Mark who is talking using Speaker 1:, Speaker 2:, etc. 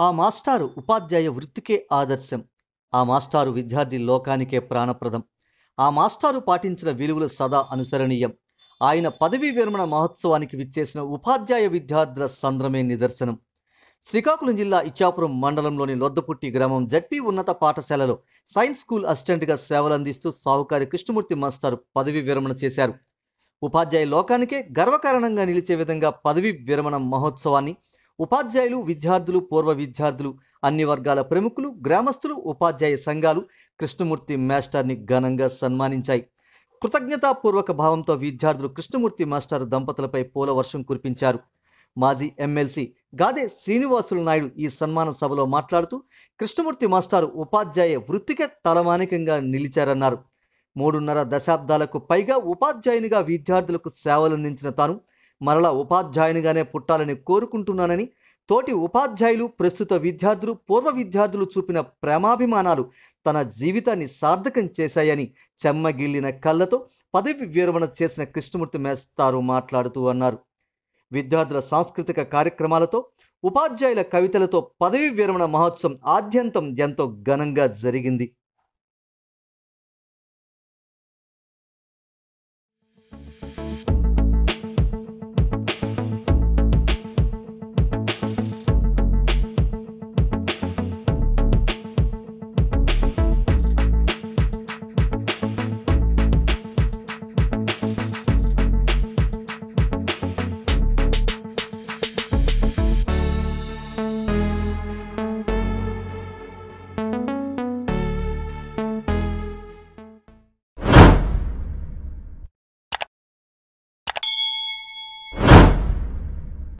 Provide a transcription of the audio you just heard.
Speaker 1: ఆ మాస్టారు ఉపాధ్యాయ వృత్తికే ఆదర్శం. ఆ మాస్టారు విద్యార్థి లోకానికే ప్రాణప్రదం. ఆ మాస్టారు పాటించిన విలువలు సదా అనుసరణీయం. ఆయన పదవీ విరమణ మహోత్సవానికి విచ్చేసిన ఉపాధ్యాయ విద్యార్థుల సంద్రమే నిదర్శనం. శ్రీకాకుళం జిల్లా ఇచ్చాపురం మండలంలోని లొద్దపుట్టి గ్రామం జడ్పీ ఉన్నత పాఠశాలలో సైన్స్ స్కూల్ అసిస్టెంట్గా సేవలందిస్తూ సావుకారి కృష్ణమూర్తి మాస్టారు పదవీ విరమణ చేశారు. ఉపాధ్యాయ లోకానికే గర్వకారణంగా నిలిచే విధంగా పదవీ విరమణ మహోత్సవాన్ని ఉపాధ్యాయులు విద్యార్థులు పూర్వ విద్యార్థులు అన్ని వర్గాల ప్రముఖులు గ్రామస్తులు ఉపాధ్యాయ సంఘాలు కృష్ణమూర్తి మాస్టర్ని ఘనంగా సన్మానించాయి. కృతజ్ఞతాపూర్వక భావంతో విద్యార్థులు కృష్ణమూర్తి మాస్టర్ దంపతులపై పూల వర్షం కురిపించారు. మాజీ ఎమ్మెల్సీ గాదే శ్రీనివాసులు నాయుడు ఈ సన్మాన సభలో మాట్లాడుతూ కృష్ణమూర్తి మాస్టారు ఉపాధ్యాయ వృత్తికే తలమానికంగా నిలిచారన్నారు. మూడున్నర దశాబ్దాలకు పైగా ఉపాధ్యాయునిగా విద్యార్థులకు సేవలందించిన తాను మరలా ఉపాధ్యాయునిగానే పుట్టాలని కోరుకుంటున్నానని తోటి ఉపాధ్యాయులు ప్రస్తుత విద్యార్థులు పూర్వ విద్యార్థులు చూపిన ప్రేమాభిమానాలు తన జీవితాన్ని సార్థకం చేశాయని చెమ్మగిల్లిన కళ్ళతో పదవి విరమణ చేసిన కృష్ణమూర్తి మేస్తారు మాట్లాడుతూ అన్నారు. విద్యార్థుల సాంస్కృతిక కార్యక్రమాలతో ఉపాధ్యాయుల కవితలతో పదవి విరమణ మహోత్సవం ఆద్యంతం ఎంతో ఘనంగా జరిగింది.